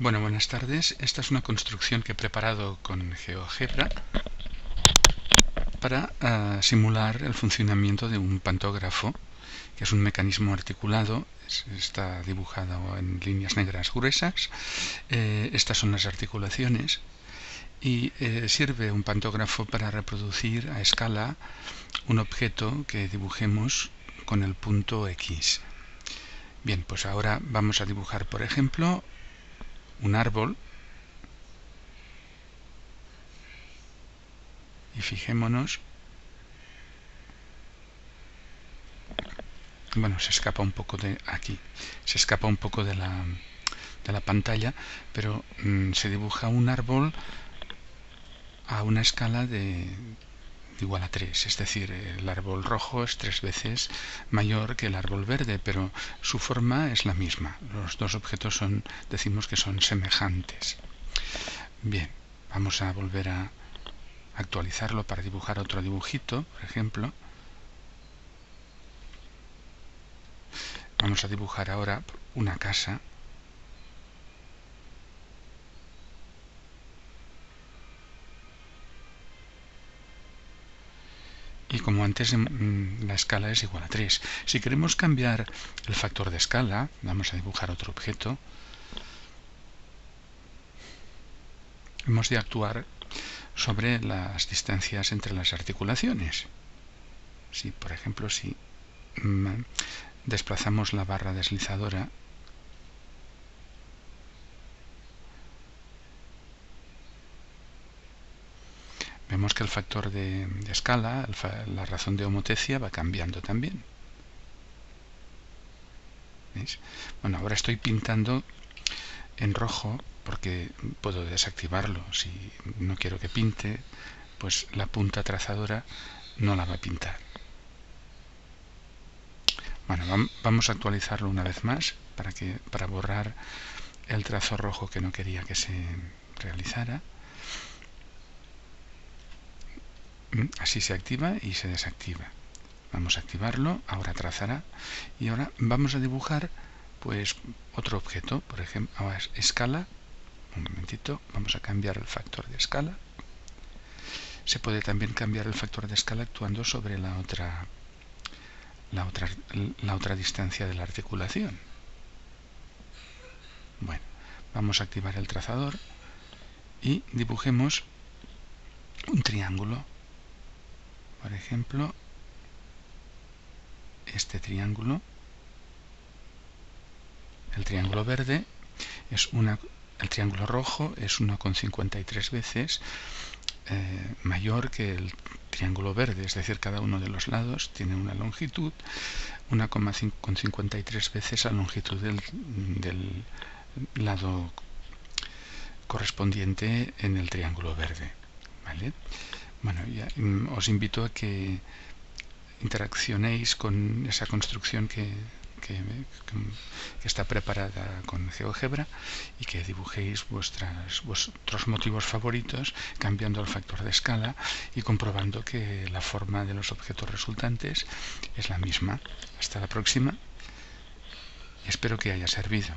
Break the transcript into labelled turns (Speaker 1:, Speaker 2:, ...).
Speaker 1: Bueno, buenas tardes. Esta es una construcción que he preparado con GeoGebra para uh, simular el funcionamiento de un pantógrafo, que es un mecanismo articulado, está dibujado en líneas negras gruesas. Eh, estas son las articulaciones y eh, sirve un pantógrafo para reproducir a escala un objeto que dibujemos con el punto X. Bien, pues ahora vamos a dibujar, por ejemplo, un árbol. Y fijémonos. Bueno, se escapa un poco de aquí. Se escapa un poco de la, de la pantalla, pero mmm, se dibuja un árbol a una escala de, igual a 3, es decir, el árbol rojo es tres veces mayor que el árbol verde, pero su forma es la misma. Los dos objetos son, decimos que son semejantes. Bien, vamos a volver a actualizarlo para dibujar otro dibujito, por ejemplo. Vamos a dibujar ahora una casa como antes la escala es igual a 3. Si queremos cambiar el factor de escala, vamos a dibujar otro objeto, hemos de actuar sobre las distancias entre las articulaciones. Si, por ejemplo, si mm, desplazamos la barra deslizadora vemos que el factor de, escala, la razón de homotecia va cambiando también. Bueno, ahora estoy pintando en rojo porque puedo desactivarlo. Si no quiero que pinte, pues la punta trazadora no la va a pintar. Bueno, vamos a actualizarlo una vez más para, que, para borrar el trazo rojo que no quería que se realizara. Así se activa y se desactiva. Vamos a activarlo, ahora trazará y ahora vamos a dibujar pues otro objeto, por ejemplo, escala, un momentito, vamos a cambiar el factor de escala. Se puede también cambiar el factor de escala actuando sobre la otra la otra, la otra distancia de la articulación. Bueno, vamos a activar el trazador y dibujemos un triángulo por ejemplo, este triángulo, el triángulo verde, es una, el triángulo rojo es 1,53 veces eh, mayor que el triángulo verde, es decir, cada uno de los lados tiene una longitud 1,53 veces la longitud del, del lado correspondiente en el triángulo verde. ¿vale? Bueno, ya, mm, os invito a que interaccionéis con esa construcción que, está preparada con GeoGebra y que dibujéis vuestras, vuestros motivos favoritos cambiando el factor de escala y comprobando que la forma de los objetos resultantes es la misma. Hasta la próxima espero que haya servido.